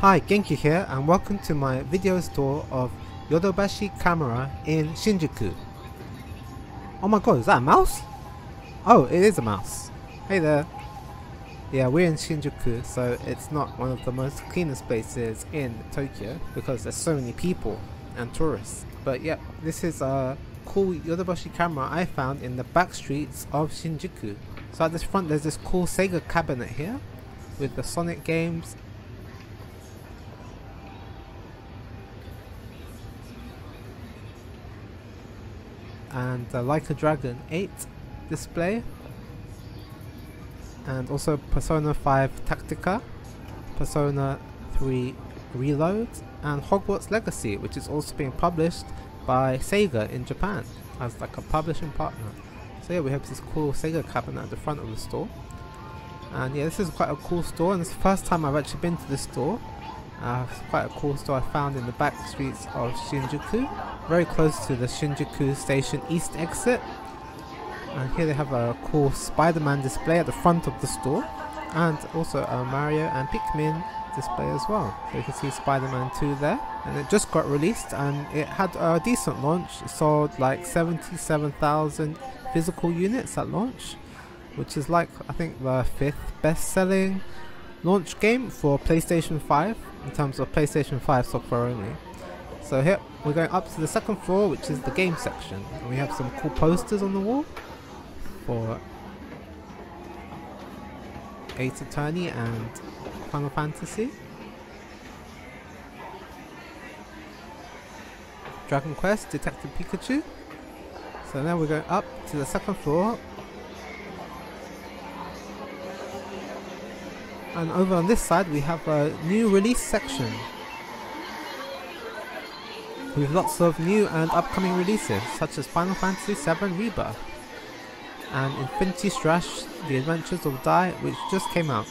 Hi, Genki here and welcome to my video store of Yodobashi Camera in Shinjuku. Oh my god, is that a mouse? Oh, it is a mouse. Hey there. Yeah, we're in Shinjuku, so it's not one of the most cleanest places in Tokyo because there's so many people and tourists. But yeah, this is a cool Yodobashi camera I found in the back streets of Shinjuku. So at this front there's this cool Sega cabinet here with the Sonic games and the Like a Dragon 8 display and also Persona 5 Tactica, Persona 3 Reload and Hogwarts Legacy which is also being published by Sega in Japan as like a publishing partner. So yeah we have this cool Sega cabinet at the front of the store and yeah this is quite a cool store and it's the first time I've actually been to this store. Uh, it's quite a cool store I found in the back streets of Shinjuku very close to the Shinjuku Station East exit. And here they have a cool Spider-Man display at the front of the store and also a Mario and Pikmin display as well. So you can see Spider-Man 2 there and it just got released and it had a decent launch. It sold like 77,000 physical units at launch which is like I think the fifth best selling launch game for PlayStation 5 in terms of PlayStation 5 software only. So here we're going up to the second floor which is the game section. And we have some cool posters on the wall for Ace Attorney and Final Fantasy. Dragon Quest, Detective Pikachu. So now we're going up to the second floor. And over on this side we have a new release section with lots of new and upcoming releases such as Final Fantasy VII Rebirth and Infinity Strash The Adventures of Dai which just came out.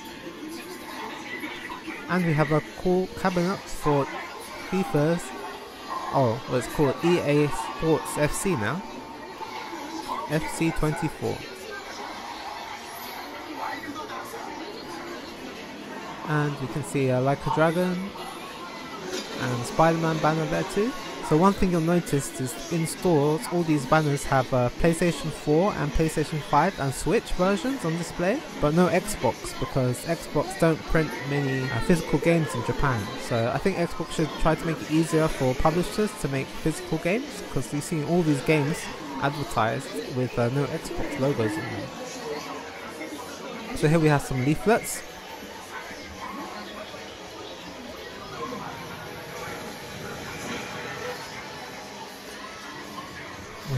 And we have a cool cabinet for FIFA's, oh well it's called EA Sports FC now, FC 24. And you can see uh, Like a Dragon and Spider-Man banner there too. So one thing you'll notice is in stores all these banners have uh, PlayStation 4 and PlayStation 5 and Switch versions on display but no Xbox because Xbox don't print many uh, physical games in Japan so I think Xbox should try to make it easier for publishers to make physical games because you've seen all these games advertised with uh, no Xbox logos in them. So here we have some leaflets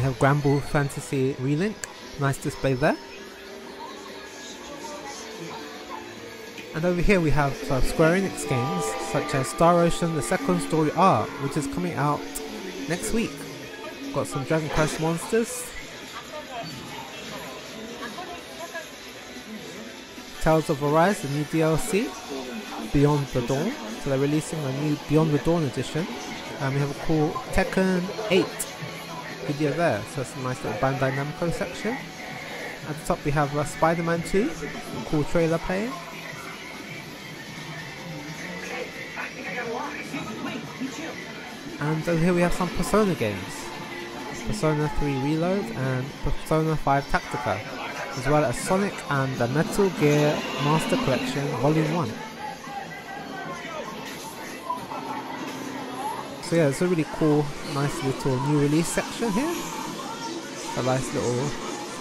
We have Granblue Fantasy Relink, nice display there. And over here we have uh, Square Enix games such as Star Ocean The Second Story R, which is coming out next week. Got some Dragon Quest monsters. Tales of Arise, the new DLC, Beyond the Dawn. So they're releasing a new Beyond the Dawn edition. And we have a cool Tekken 8 video there. So it's a nice little Bandai Namco section. At the top we have uh, Spider-Man 2, cool trailer playing. And over here we have some Persona games. Persona 3 Reload and Persona 5 Tactica, as well as Sonic and the Metal Gear Master Collection Volume 1. So yeah, it's a really cool, nice little new release section here. A nice little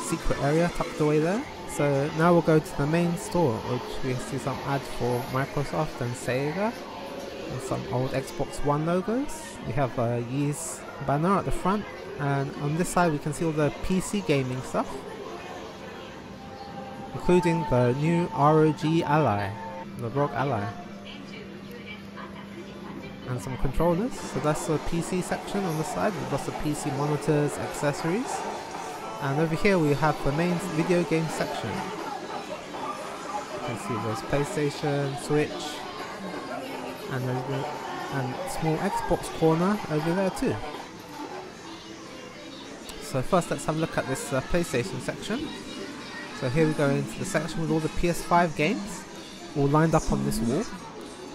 secret area tucked away there. So now we'll go to the main store, which we see some ads for Microsoft and Sega, and some old Xbox One logos. We have a Ys banner at the front, and on this side we can see all the PC gaming stuff, including the new ROG Ally, the ROG Ally and some controllers. So that's the PC section on the side with lots of PC monitors, accessories. And over here we have the main video game section. You can see there's PlayStation, Switch, and there's and small Xbox corner over there too. So first let's have a look at this uh, PlayStation section. So here we go into the section with all the PS5 games, all lined up on this wall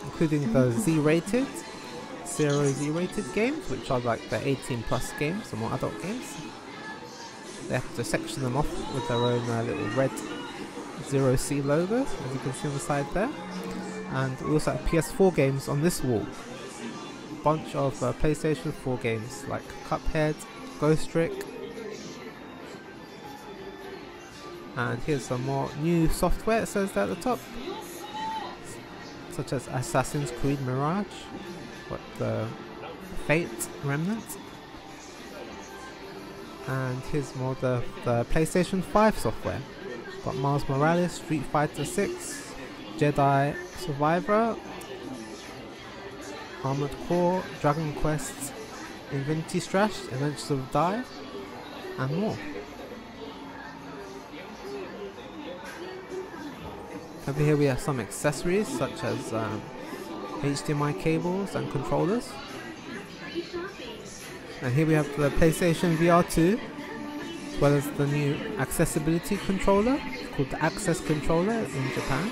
including the Z-rated, zero Z-rated games, which are like the 18 plus games, the more adult games. They have to section them off with their own uh, little red Zero C logo, as you can see on the side there. And we also have PS4 games on this wall. Bunch of uh, PlayStation 4 games like Cuphead, Ghost Trick, and here's some more new software it says there at the top such as Assassin's Creed Mirage what the Fate Remnant and here's more the, the PlayStation 5 software got Miles Morales, Street Fighter 6, Jedi Survivor, Armored Core, Dragon Quest, Infinity Strash, Adventures of Dai, and more. Over here we have some accessories such as um, HDMI cables and controllers. And here we have the PlayStation VR 2 as well as the new accessibility controller called the Access controller in Japan.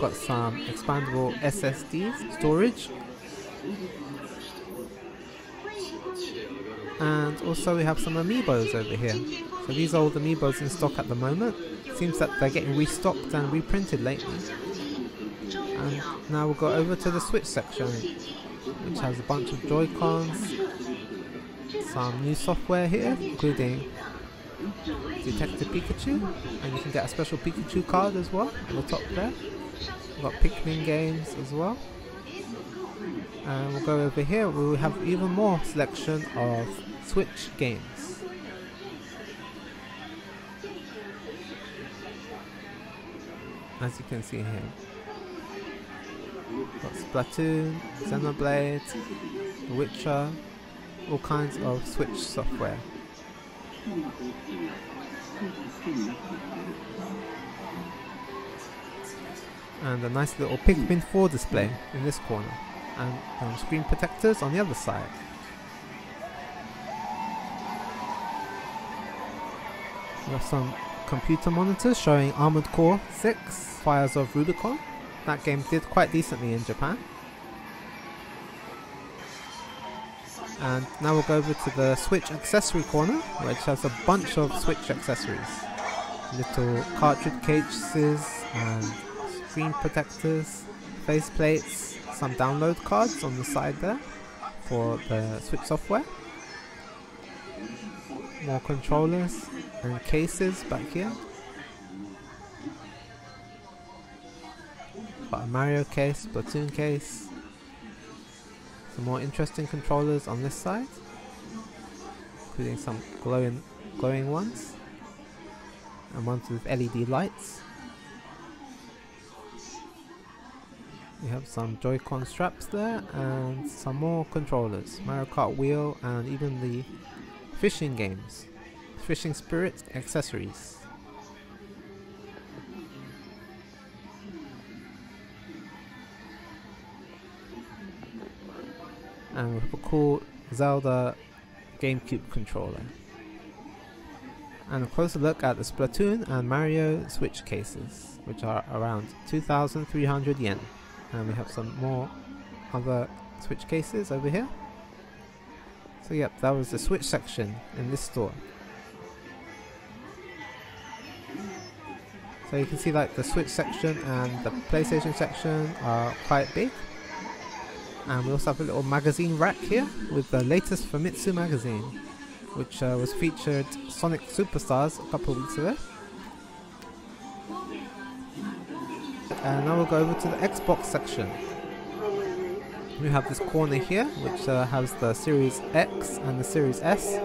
Got some expandable SSD storage. And also we have some amiibos over here. So these are all the amiibos in stock at the moment. Seems that they're getting restocked and reprinted lately. And now we'll go over to the Switch section, which has a bunch of Joy-Cons, some new software here, including Detective Pikachu, and you can get a special Pikachu card as well on the top there. We've got Pikmin games as well. And we'll go over here, we will have even more selection of Switch games. As you can see here. Got Splatoon, Xenoblade, The Witcher, all kinds of Switch software. And a nice little Pikmin 4 display in this corner, and um, screen protectors on the other side. We have some computer monitors showing Armored Core 6 Fires of Rubicon. That game did quite decently in Japan. And now we'll go over to the Switch accessory corner, which has a bunch of Switch accessories. Little cartridge cases and screen protectors, face plates, some download cards on the side there for the Switch software. More controllers and cases back here. Mario case, Splatoon case, some more interesting controllers on this side, including some glowing, glowing ones, and ones with LED lights. We have some Joy-Con straps there, and some more controllers, Mario Kart wheel, and even the fishing games, fishing spirit accessories. And have a cool Zelda GameCube controller. And a closer look at the Splatoon and Mario Switch cases, which are around 2,300 yen. And we have some more other Switch cases over here. So yep, that was the Switch section in this store. So you can see like the Switch section and the PlayStation section are quite big and we also have a little magazine rack here with the latest Famitsu magazine, which uh, was featured Sonic Superstars a couple of weeks ago. And now we'll go over to the Xbox section. We have this corner here, which uh, has the Series X and the Series S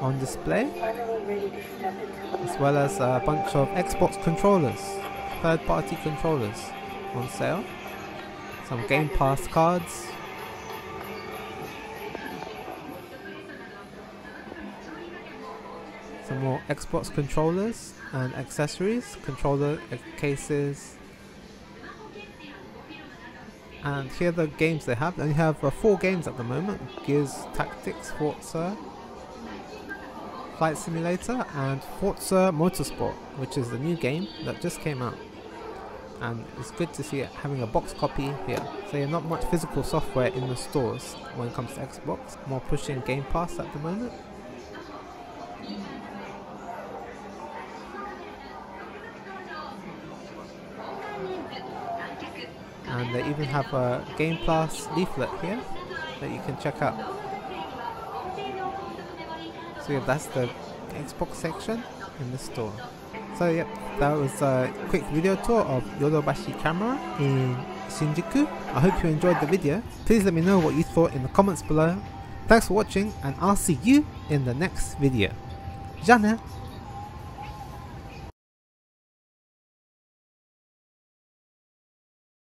on display, as well as a bunch of Xbox controllers, third-party controllers on sale some Game Pass cards. Some more Xbox controllers and accessories, controller cases. And here are the games they have. They have uh, four games at the moment. Gears Tactics, Forza, Flight Simulator and Forza Motorsport, which is the new game that just came out. And it's good to see it having a box copy here. So yeah, not much physical software in the stores when it comes to Xbox, more pushing Game Pass at the moment. And they even have a Game Pass leaflet here that you can check out. So yeah, that's the Xbox section in the store. So yep, that was a quick video tour of Yodobashi Camera in Shinjuku. I hope you enjoyed the video. Please let me know what you thought in the comments below. Thanks for watching and I'll see you in the next video. じゃあね